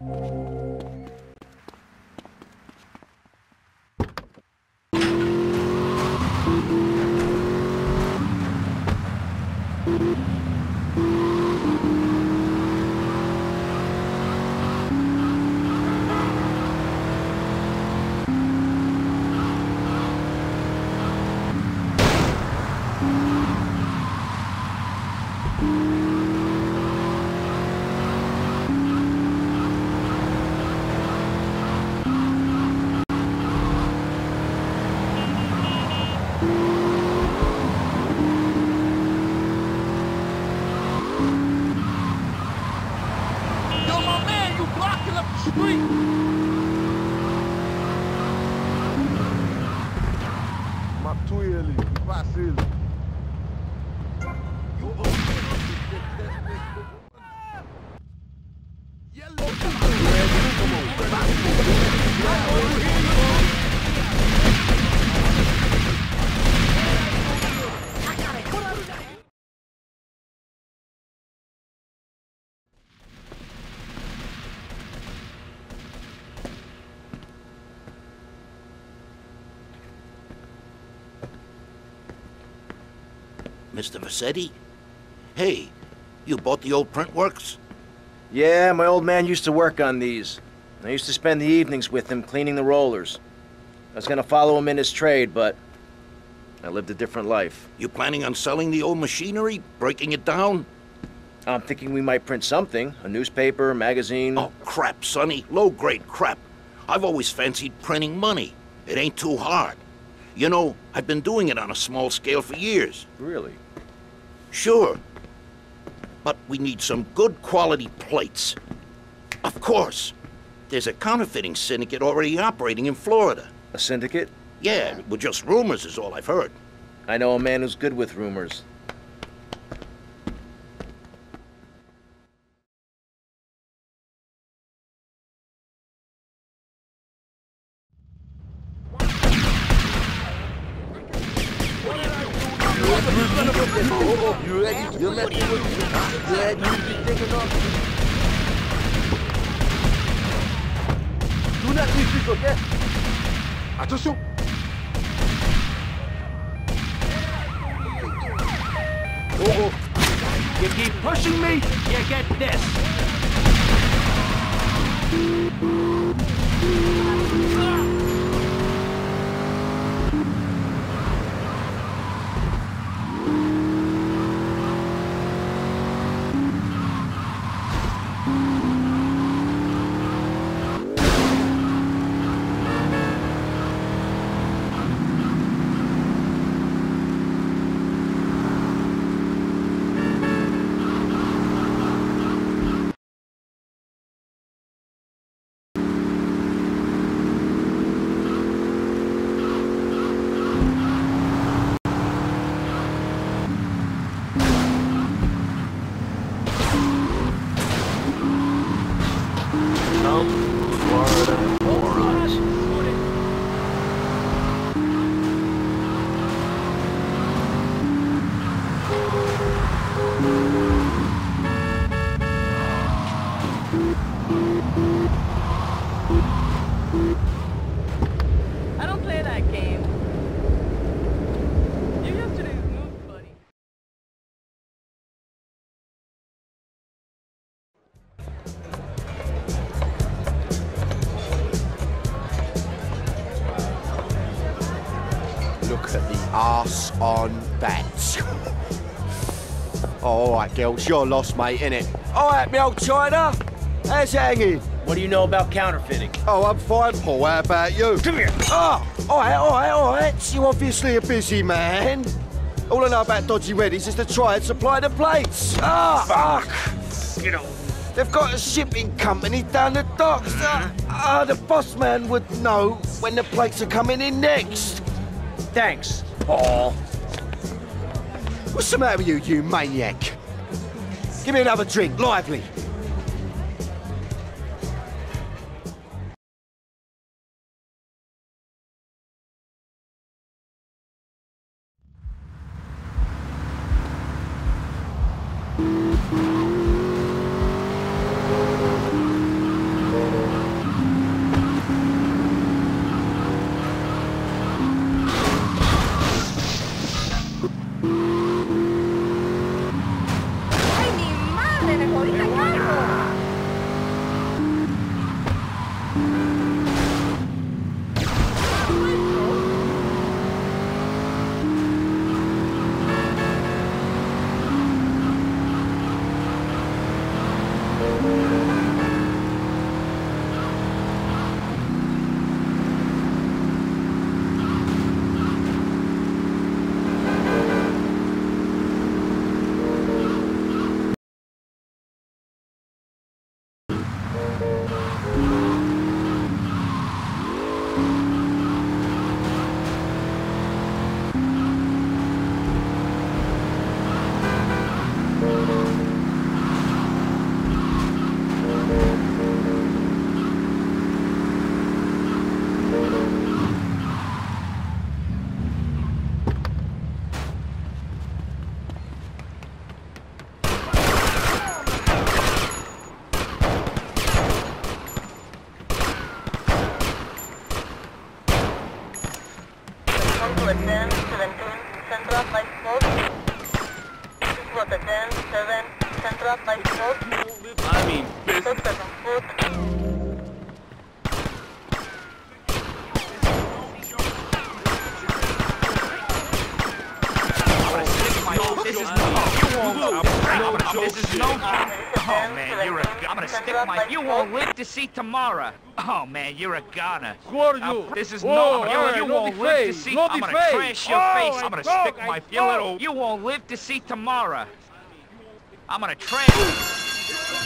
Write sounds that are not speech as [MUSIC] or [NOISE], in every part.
Yo, Matou ele, passe ele. Mr. Vercetti? Hey, you bought the old print works? Yeah, my old man used to work on these. I used to spend the evenings with him cleaning the rollers. I was gonna follow him in his trade, but I lived a different life. You planning on selling the old machinery? Breaking it down? I'm thinking we might print something a newspaper, a magazine. Oh, crap, Sonny. Low-grade crap. I've always fancied printing money. It ain't too hard. You know, I've been doing it on a small scale for years. Really? Sure. But we need some good quality plates. Of course. There's a counterfeiting syndicate already operating in Florida. A syndicate? Yeah, well, just rumors is all I've heard. I know a man who's good with rumors. Okay? Attention! Oh, oh. You keep pushing me, you get this. On that. All right, girls, you're lost, mate, innit? All right, me old China. How's it hanging? What do you know about counterfeiting? Oh, I'm fine, Paul. How about you? Come here. Oh, all right, all right, all right. You're obviously a busy man. All I know about Dodgy Reddies is to try and supply the plates. Ah, fuck. You know, they've got a shipping company down the docks. Ah, ah, the boss man would know when the plates are coming in next. Thanks, Paul. What's the matter with you, you maniac? Give me another drink, lively. ¡Me jodiste el! This is no. Oh man, you're a. I'm gonna stick my. You won't live to see tomorrow. Oh man, you're a goner. What are Uh, this is no. all You, right, you won't live to see. I'm gonna defame. trash your Oh, face. I I'm gonna talk, stick my. You little. You won't live to see tomorrow. I'm gonna trash.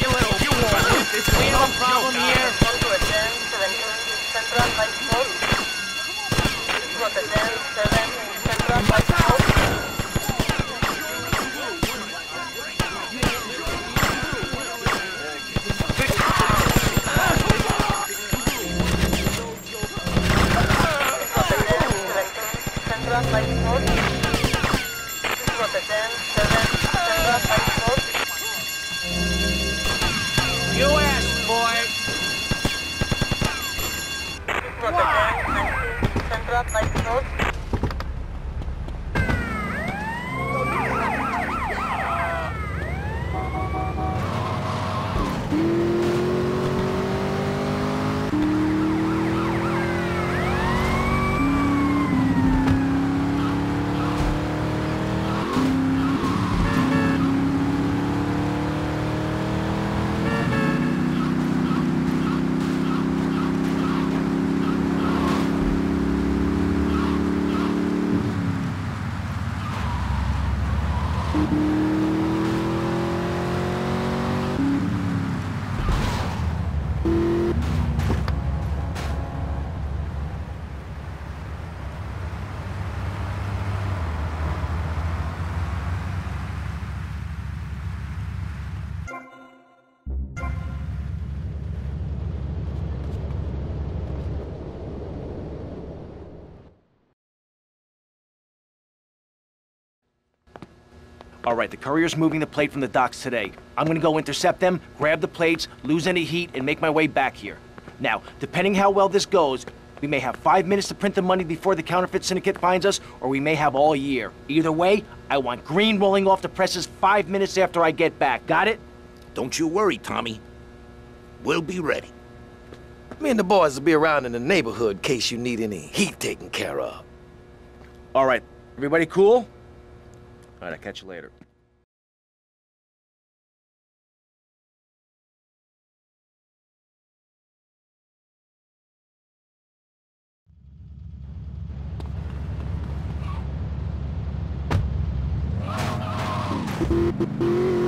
You little. You won't live to see. We have a problem here. You asked for it. Six to attend, 19, Central Life Post. All right, the courier's moving the plate from the docks today. I'm gonna go intercept them, grab the plates, lose any heat, and make my way back here. Now, depending how well this goes, we may have five minutes to print the money before the counterfeit syndicate finds us, or we may have all year. Either way, I want green rolling off the presses five minutes after I get back. Got it? Don't you worry, Tommy. We'll be ready. Me and the boys will be around in the neighborhood in case you need any heat taken care of. All right. Everybody cool? All right, I'll catch you later. [LAUGHS]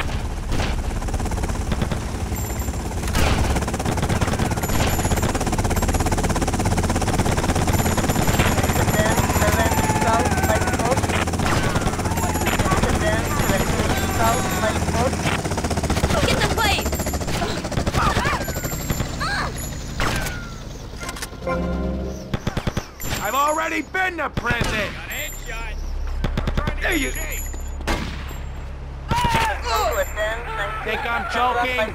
I've already been to prison! There you... Think I'm joking?